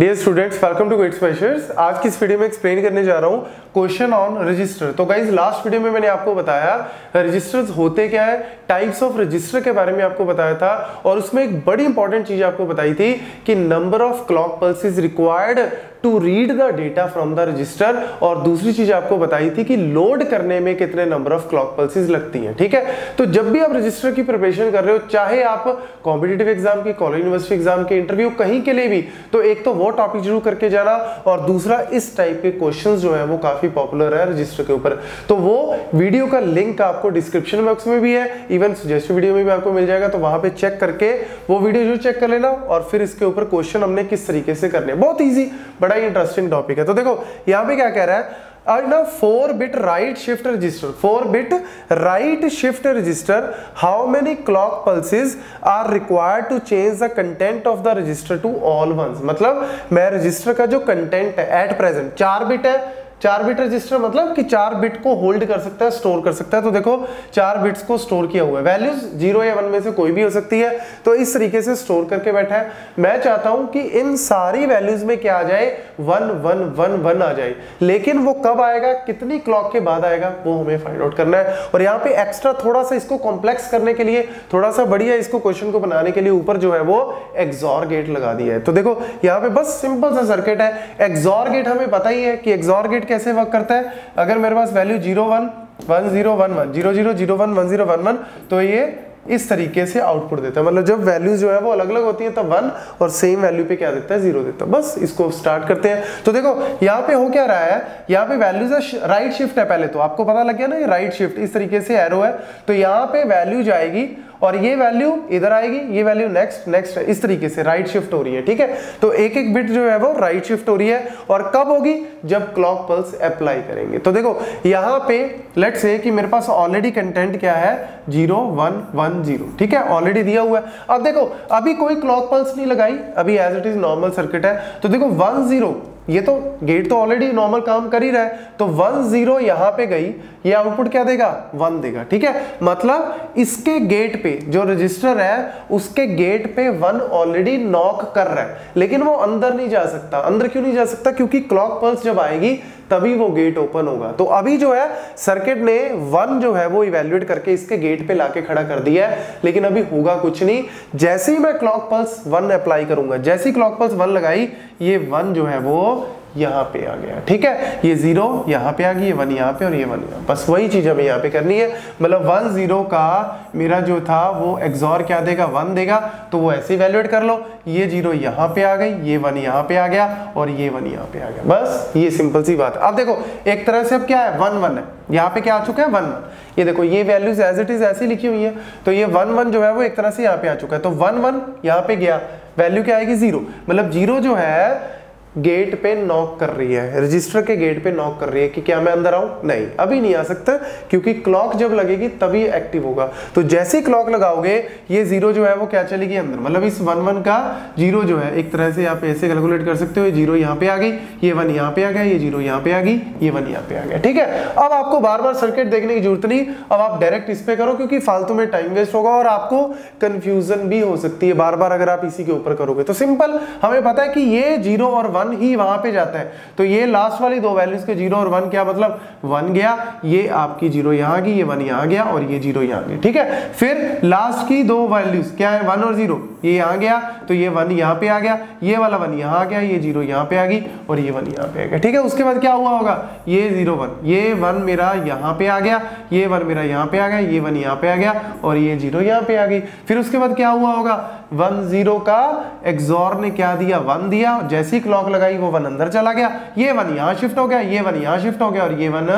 Dear students welcome to Gate Smashers आज की इस वीडियो में एक्सप्लेन करने जा रहा हूँ क्वेश्चन ऑन रजिस्टर। तो गाइज़ लास्ट वीडियो में मैंने आपको बताया रजिस्टर्स होते क्या है? टाइप्स ऑफ़ रजिस्टर के बारे में आपको बताया था और उसमें एक बड़ी इंपॉर्टेंट चीज़ आपको बताई थी कि number of clock pulses required to read the data from the register और दूसरी चीज़ आपको बताई थी कि लोड करने में कितने नंबर ऑफ़ क्लॉक पल्सेस लगती हैं, ठीक है? तो जब भी आप रजिस्टर की प्रिपरेशन कर रहे हो, चाहे आप कॉम्पिटेटिव एग्ज़ाम की कॉलेज यूनिवर्सिटी एग्ज़ाम के इंटरव्यू कहीं के लिए भी तो एक तो वो टॉपिक ज़रूर करके जाना और दूसरा इस टाइप के क्वेश्चन जो है, वो काफ़ी पॉपुलर है रजिस्टर के ऊपर। तो वो वीडियो का लिंक आपको डिस्क्रिप्शन बॉक्स में भी है इवन सजेस्ट वीडियो में भी आपको मिल जाएगा तो वहाँ पे चेक करके वो वीडियो जो चेक कर लेना और फिर इसके ऊपर क्वेश्चन हमने किस तरीके से करने बहुत ईजी बड़ा ही इंटरेस्टिंग टॉपिक है। तो देखो, यहाँ पे क्या कह रहा है? Four bit right shift register four bit right shift register how many clock pulses are required to change the content of the register to all ones मतलब मैं रजिस्टर का जो कंटेंट है एट प्रेजेंट चार बिट है चार bit register मतलब कि चार बिट को होल्ड कर सकता है स्टोर कर सकता है। तो देखो, चार बिट्स को स्टोर किया हुआ है। वैल्यूज़ ज़ीरो या वन में से कोई भी हो सकती है। तो इस तरीके से स्टोर करके बैठा है। मैं चाहता हूँ कि इन सारी वैल्यूज़ में क्या आ जाए वन वन वन वन आ जाए। लेकिन वो कब आएगा, कितनी क्लॉक के बाद आएगा, वो हमें फाइंड आउट करना है। और यहाँ पे एक्स्ट्रा थोड़ा सा इसको कॉम्प्लेक्स करने के लिए, थोड़ा सा बढ़िया इसको क्वेश्चन को बनाने के लिए ऊपर जो है वो एक्सॉर गेट लगा दिया है। तो देखो, यहाँ पे बस सिंपल सा सर्किट है। एक्सॉर गेट हमें पता ही है कि एक्सॉर गेट कैसे वर्क करता है? अगर मेरे पास value zero one one zero one one zero zero zero one one zero one one तो ये इस तरीके से आउटपुट देता है। मतलब जब वैल्यूज़ जो है वो अलग अलग होती है, तब वन और सेम वैल्यू पे क्या देता है? ज़ीरो देता है। बस इसको स्टार्ट करते हैं। तो देखो, यहाँ पे हो क्या रहा है? यहाँ पे वैल्यूज़ राइट शिफ्ट है पहले तो। आपको पता लग गया ना ये राइट शिफ्ट इस तरीके से एरो है। तो यहाँ पे वैल्यू जाएगी और ये वैल्यू इधर आएगी, ये वैल्यू नेक्स्ट नेक्स्ट इस तरीके से राइट शिफ्ट हो रही है, ठीक है? तो एक एक बिट जो है वो राइट शिफ्ट हो रही है और कब होगी? जब क्लॉक पल्स अप्लाई करेंगे। तो देखो, यहाँ पे लेट से कि मेरे पास ऑलरेडी कंटेंट क्या है? ज़ीरो वन वन ज़ीरो ठीक है? ऑलरेडी दिया हुआ है। अब देखो, अभी कोई क्लॉक पल्स नहीं लगाई, अभी as it is normal circuit है। तो देखो वन ज़ीरो ये तो गेट तो ऑलरेडी नॉर्मल काम कर ही रहा है। तो वन ज़ीरो यहाँ पे गई, ये आउटपुट क्या देगा? वन देगा, ठीक है? मतलब इसके गेट पे जो रजिस्टर है, उसके गेट पे वन ऑलरेडी नॉक कर रहा है। लेकिन वो अंदर नहीं जा सकता। अंदर क्यों नहीं जा सकता? क्योंकि क्लॉक पल्स जब आएगी तभी वो गेट ओपन होगा। तो अभी जो है सर्किट ने वन जो है, वो इवेल्युएट करके इसके गेट पे लाके खड़ा कर दिया है। लेकिन अभी होगा कुछ नहीं। जैसे ही मैं क्लॉक पल्स वन अप्लाई करूँगा, जैसी क्लॉक पल्स वन लगाई, ये वन जो है वो यहाँ पे आ गया ठीक है ये ज़ीरो यहाँ पे आ गई ये वन यहाँ पे और ये वन यहाँ बस वही चीज़ हमें यहाँ पे करनी है मतलब वन ज़ीरो का मेरा जो था वो एग्जॉर क्या देगा वन देगा तो वो ऐसे वैल्यूएट कर लो ये ज़ीरो यहाँ पे आ गई ये वन यहाँ पे आ गया और ये वन यहाँ पे आ गया बस ये सिंपल सी बात अब देखो एक तरह से अब क्या है वन वन है यहाँ पे क्या आ चुका है वन वन ये देखो ये वैल्यूज़ एज इट इज़ ऐसी लिखी हुई है तो ये वन वन जो है वो एक तरह से यहाँ पे आ चुका है तो वन वन यहाँ पे गया वैल्यू क्या आएगी ज़ीरो मतलब ज़ीरो जो है गेट पे नॉक कर रही है। रजिस्टर के गेट पे नॉक कर रही है कि क्या मैं अंदर आऊँ? नहीं, अभी नहीं आ सकता, क्योंकि क्लॉक जब लगेगी तभी एक्टिव होगा। तो जैसे ही क्लॉक लगाओगे, ये ज़ीरो जो है वो क्या चलेगी अंदर? मतलब इस वन वन का ज़ीरो जो है, एक तरह से आप ऐसे कैलकुलेट कर सकते हो, ये ज़ीरो यहाँ पे आ गई, ये वन यहाँ पे आ गया, ये ज़ीरो यहाँ पे आ गई, ये वन यहाँ पे आ गया। ठीक है? अब आपको बार बार सर्किट देखने की ज़रूरत नहीं। अब आप डायरेक्ट इस पे करो, क्योंकि फालतू में टाइम वेस्ट होगा और आपको कंफ्यूजन भी हो सकती है बार बार अगर आप इसी के ऊपर करोगे। तो सिंपल हमें पता है कि ये ज़ीरो और वन वन ही वहाँ पे जाता है। तो ये लास्ट वाली दो वैल्यूज़ के ज़ीरो और वन क्या मतलब? वन गया, ये आपकी ज़ीरो यहाँ गई, ये वन यहाँ गया और ये ज़ीरो यहाँ गया, ठीक है? फिर लास्ट की दो वैल्यूज़ क्या है? वन और ज़ीरो ये यहाँ गया तो ये वन यहाँ पे आ गया, ये वाला वन यहाँ आ गया, ये ज़ीरो यहाँ पे आ गई और ये वन यहाँ पे आ गया। ठीक है, उसके बाद क्या हुआ होगा? ये ज़ीरो वन, ये वन मेरा यहाँ पे आ गया, ये वन मेरा यहाँ पे आ गया, ये वन यहाँ पे आ गया और ये ज़ीरो यहाँ पे आ गई। फिर उसके बाद क्या हुआ होगा? वन ज़ीरो का एक्सॉर ने क्या दिया? वन दिया जैसी क्लॉक लगाई, वो वन अंदर चला गया। ये वन यहाँ शिफ्ट हो गया, ये वन यहाँ शिफ्ट हो गया और ये वन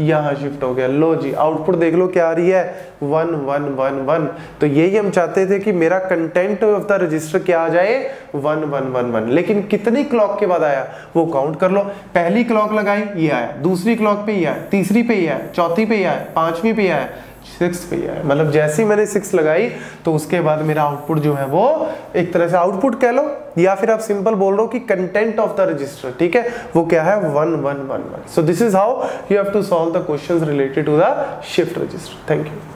यहाँ शिफ्ट हो गया। लो जी आउटपुट देख लो क्या आ रही है? One one one one. तो यही हम चाहते थे कि मेरा कंटेंट ऑफ़ द रजिस्टर क्या आ जाए? वन वन वन वन लेकिन कितनी क्लॉक के बाद आया? वो काउंट कर लो। पहली क्लॉक लगाई, ये आया। दूसरी क्लॉक पे ये आया। तीसरी पे ये आया। चौथी पे ये आया। पांचवी पे आया। सिक्स पे है मतलब जैसे ही मैंने सिक्स लगाई तो उसके बाद मेरा आउटपुट जो है वो एक तरह से आउटपुट कह लो। या फिर आप सिंपल बोल रहे हो कि कंटेंट ऑफ़ द रजिस्टर ठीक है? वो क्या है? One one one one so this is how you have to solve the questions related to the shift register thank you